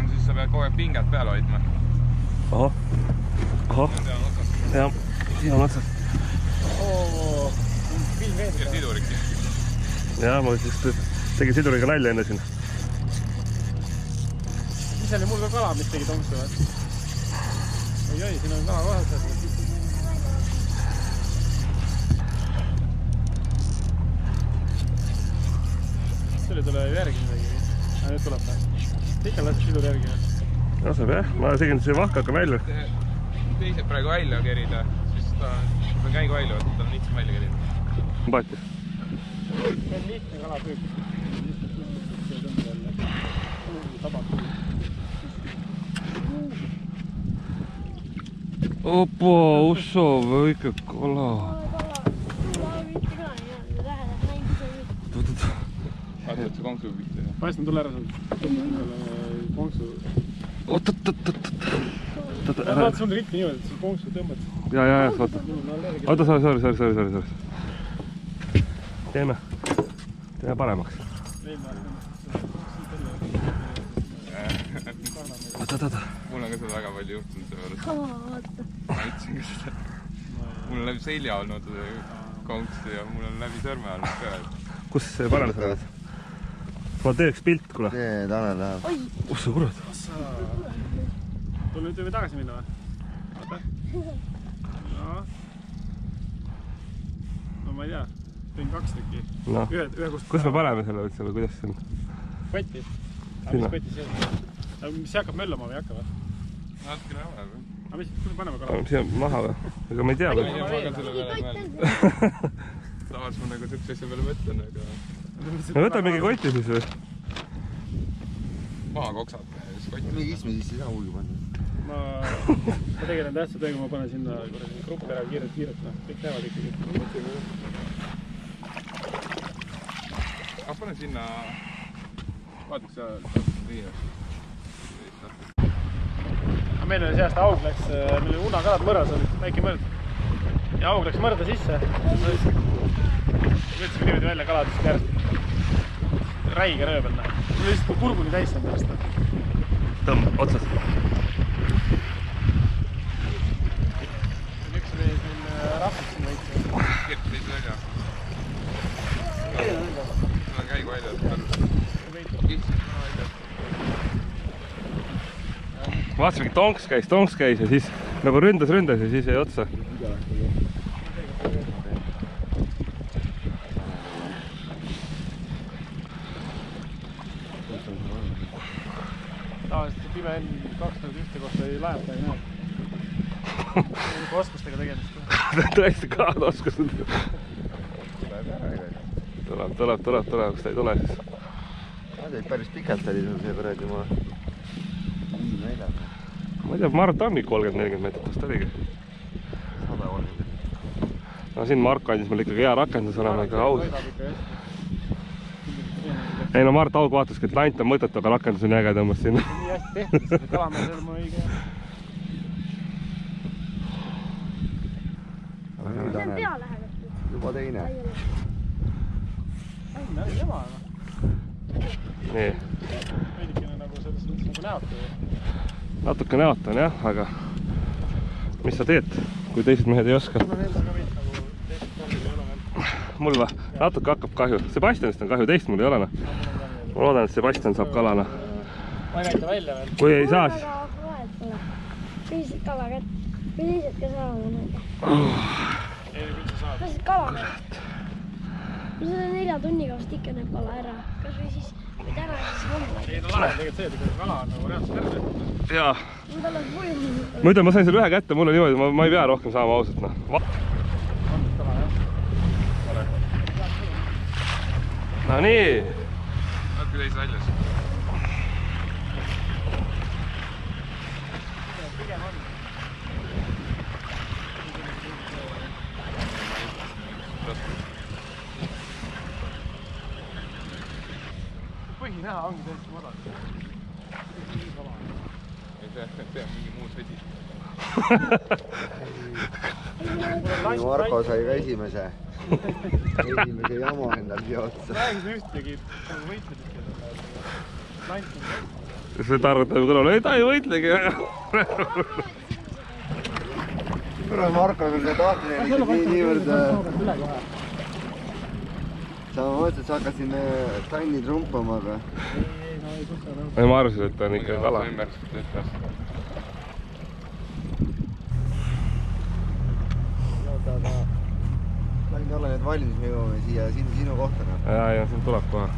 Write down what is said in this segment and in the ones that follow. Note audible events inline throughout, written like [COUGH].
on, siis sa pead kogu aeg pinget peal hoidma. ahah, ahah, jah, siin on otsas. ja sidurik. ja ma just tegin siduriga nalja enne siin. mis oli mul ka kala, mis tegi tonksu või? oi-oi, siin on kala kohal. seal ei tule järgi midagi. nüüd tuleb või? Ikka lased sidur järgi või? laseb jah, ma tegin selle vahkaka nalja. teised praegu välja kerida, siis ta, ma pean käigu välja võtma, tal on lihtsam välja kerida. paati. see on lihtne kalapüük. opa, usso, kala. kala, mitte ka ei ole, lähedal näin ise. vaata, et see konksu pihta. paistan tule ära selle konksu. oot, oot, oot, oot, oot, ma ära. vaatasin sul rikki niimoodi, et sa konksu tõmbad. ja, ja, ja, oota, oota, sorry, sorry, sorry, sorry, sorry, sorry. teeme, teeme paremaks. oot, oot, oot, mul on ka seda väga palju juhtunud vaata. ma näitasin ka seda. mul on läbi selja olnud konks ja mul on läbi sõrme olnud ka. kus sa oled? Ma teeks pilt, kuule. tee, Tanel läheb. oi, oh sa kurat. tule nüüd võime tagasi minna või? vaata. noh. no ma ei tea, tõin kaks tükki. noh, ühe, ühe kust. kus me paneme selle üldse või kuidas see on? kotti. mis kotti see on? aga mis see hakkab möllama või ei hakka või? natukene vähe või? aga mis, kuhu me paneme kala? siia maha või? ega ma ei tea tavaliselt ma nagu siukse asja peale mõtlen, aga no võta mingi koti siis või? maha koksata ja siis kotti. mingi istme sisse ei saa hulgi panna. ma, ma tegelen tähtsa tööga, ma panen sinna kuradi gruppi ära kiirelt, kiirelt, noh, kõik näevad ikkagi. aga pane sinna, vaataks sa, nii. aga meil oli see aasta aug läks, meil oli unakalad mõras olid, väike mõrd. ja aug läks mõrda sisse. Võtsime niimoodi välja kaladest käest. räige röövel, noh. mul lihtsalt kurguni täis saanud ennast. tõmba otsas. üks oli siin rahvas siin väikse. kirp teise välja. on käigu välja, et kihtsid ka välja. vaatasime, tonks käis, tonks käis ja siis nagu ründas, ründas ja siis jäi otsa. Tõesti kalad oskasid. tuleb, tuleb, tuleb, tuleb, kas ta ei tule siis? Nad olid päris pikalt olid sul see kuradi ma. ma ei tea, ma arvan, et ta on mingi kolmkümmend, nelikümmend meetrit vast oligi. sada kolmkümmend. no siin Marko andis mulle ikkagi hea rakendus olema, aus. ikka hästi. ei no Mart Aug vaataski, et lant on mõttetu, aga rakendus on äge, tõmbas sinna. nii hästi tehtud, see kalamees oli mul õige. See on pea lähedal. juba teine. Nii, veidikene nagu selles mõttes nagu näotu. natuke näotu on jah, aga mis sa teed, kui teised mehed ei oska? mul nagu või? natuke hakkab kahju. Sebastianist on kahju, teist mul ei ole noh. ma loodan, et Sebastian saab kala noh. ma ei näita välja veel. kui ei saa, siis teised kala kätte, kui teised ka saavad, ma ei tea. ei, küll sa saad. las kala kätte. no selle nelja tunniga vast ikka näeb kala ära, kasvõi siis või täna siis homme. ei no lahe on tegelikult see, et kala on nagu reaalselt terve. jaa. mul on ma ütlen, ma sain selle ühe kätte, mulle niimoodi, ma, ma ei pea rohkem saama ausalt noh. on. Nonii, natuke täis väljas. Põhi näha ongi täiesti madal. ei tea, tea mingi muu sodi. Marko sai ka esimese, esimese jama endal siia otsa. räägis ühtegi nagu on see tarvitab kõrval, ei ta ei võitlegi. kuule, Marko, sul see tahtmine oli ikka nii niivõrd, üle kohe. Sa mõtlesid, sa hakkasid äh, tanni trumpama, aga ei, ei no ei, kus sa nagu. ei, ma arvasin, et ta on ikka kala. ümber töötas. oota, aga lähme olla nüüd valmis, me jõuame siia sinu, sinu kohta noh. ja, ja siin tuleb kohe.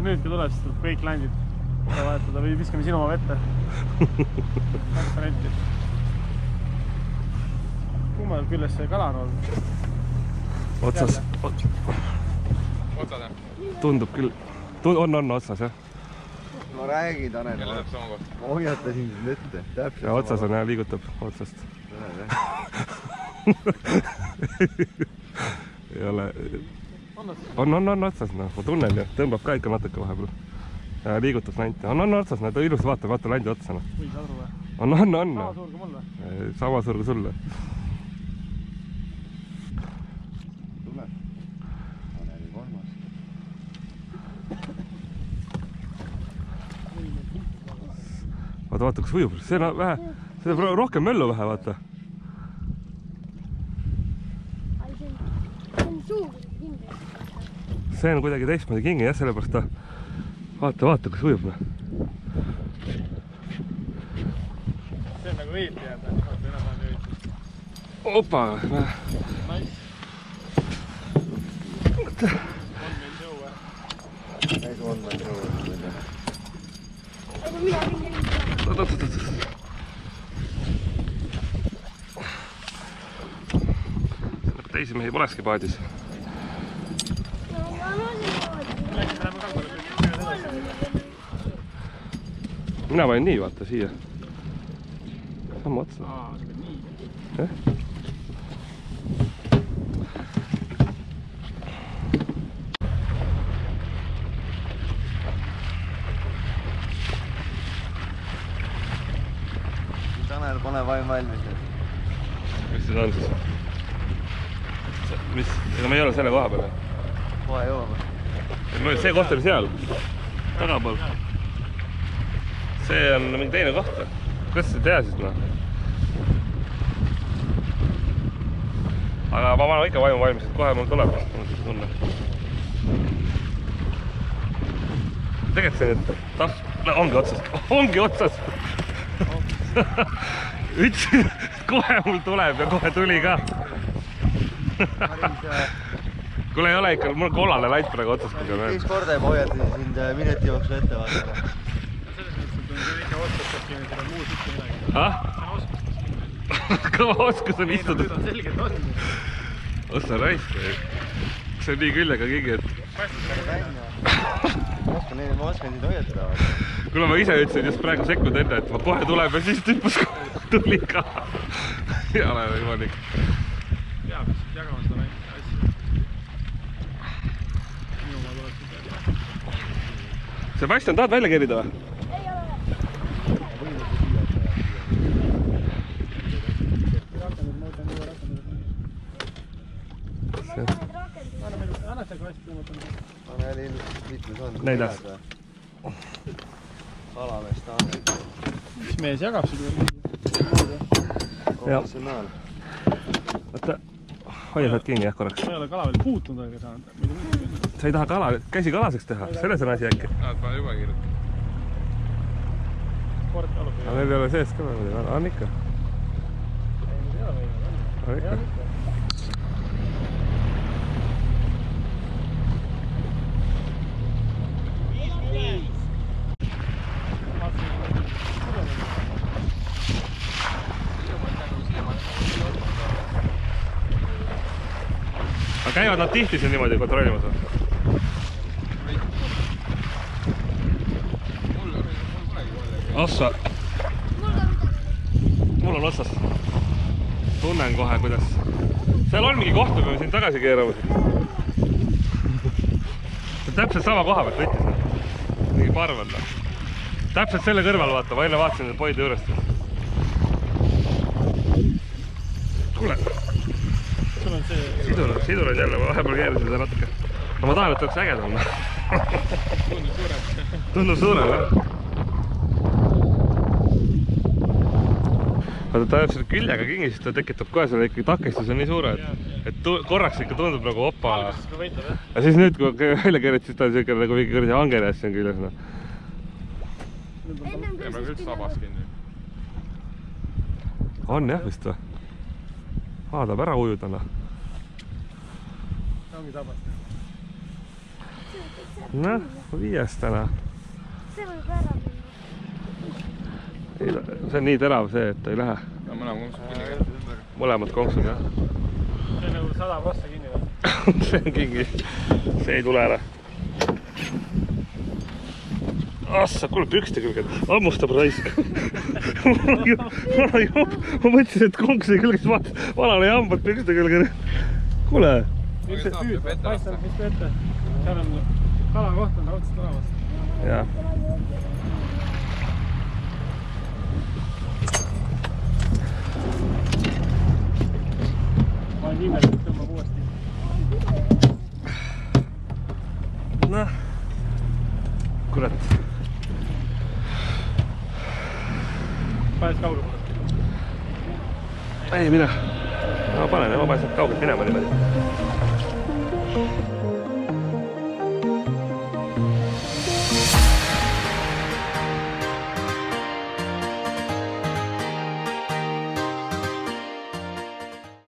kui tuleb, siis tuleb kõik landid ära vahetada või viskame sinu oma vette. kaks varianti. kummal küljes see kala on olnud? otsas, otsad jah? tundub küll, on, on otsas jah. no räägi, Tanel, ma sama ma hoiatasin sind ette, täpselt. ja otsas on jah, liigutab otsast. [LAUGHS] ei ole, on, on, on otsas noh, ma tunnen ju, tõmbab ka ikka natuke vahepeal. ja liigutab nanti, on, on otsas, näed ilusti vaata, vaata landi otsa noh. on, on, on sama noh. suur kui mul või? sama suur kui sulle. vaata, vaata, kas ujub, see on vähe, see on rohkem möllu vähe, vaata. see on, kuidagi teistmoodi kingi jah, sellepärast ta, vaata, vaata, kas ujub noh. see on nagu veeti jääb, niimoodi enam-vähem veeti. opa, Nice. on meil show või? on veel show. aga mina käia. Teisi mehi polekski paadis. mina panin nii, vaata siia. sammu otsa. aa, see on nii. jah. Tanel, pane vaim valmis nüüd. mis see on siis? mis, ega me ei ole selle koha peal kohe jõuame. see koht oli seal, tagapool. see on mingi teine koht või? kuidas sa ei tea siis noh? aga ma panen ikka vaimu valmis, et kohe mul tuleb, mul on siuke tunne. tegelikult see tahv, ongi otsas, ongi otsas. [LAUGHS] ütlesin, [LAUGHS] et kohe mul tuleb ja kohe tuli ka. [LAUGHS] kuule ei ole ikka, mul on kollane latt praegu otsas, teist. korda juba hoiatasin sind mineti jooksul ette vaata. selles [LAUGHS] mõttes, et on see väike oskus tekkinud, seal on muud mitte midagi. ah, kõva oskus on istuda selgelt on. ossa raisk, see on nii küllega kingi, et ma oskan neile, ma oskan sind hoiatada. kuule, ma ise ütlesin just praegu sekund enne, et ma kohe tuleb ja siis tüppus kohe tuli ka. ei ole võimalik. peab lihtsalt jagama seda väikest asja. minu oma tuleb siit välja. Sebastian, tahad välja kerida või? ma võtan anna see klass, ma võtan. Tanelil mitmes on? Neljas.. kalamees Tanel. mis mees jagab seda? Jah. professionaal. oota, hoia sealt kinni jah korraks. ma ei ole kala veel puutunud, aga saan. sa ei taha kala, käsi kalaseks teha, selles on asi äkki. aa, et ma juba kirjutan. kord alub. aga neil ei ole sees ka veel, on ikka, ei ole veel, on ikka. Käivad nad tihti siin niimoodi kontrollimas või? ossa, mul on otsas. tunnen kohe, kuidas. seal on mingi koht, me peame siin tagasi keerama. täpselt sama koha pealt võttis noh. mingi parv on noh. täpselt selle kõrval vaata, ma enne vaatasin poidi juurest. kuule, sul on see, sidur, sidur on jälle, ma vahepeal keerasin seda natuke. no ma tahan, et oleks ägedam tundub suurem. tundub suurem jah. vaata ta jääb selle küljega kinni, siis ta tekitab kohe selle ikkagi takistus on nii suure, et, et tu- korraks ikka tundub nagu opa. aga siis nüüd, kui välja keerad, siis ta on siuke nagu mingi kuradi anger ja siis on küljes noh. nagu üldse sabas kinni. on jah vist või? aa, tahab ära ujuda noh. Ongi tabas. noh, viies täna. see võib ära minna. ei, see on nii terav see, et ei lähe. no mõlema kumbsub kinni käib. mõlemad konksud jah. see on nagu sada prossa kinni või? see on kingi, see ei tule ära. Assa, kuule pükste külge, hammustab raisk. ma mõtlesin, et konks jäi külge, siis vaatasin, vanal jäi hambad pükste külge. kuule, ilmselt püüd paistab vist ette. seal on kalakoht on raudselt olemas. jah. ma olen et tõmbab uuesti. noh, kurat, paned kaugemale. ei mine. ma panen, ma panen sealt kaugelt minema niimoodi. Thank you.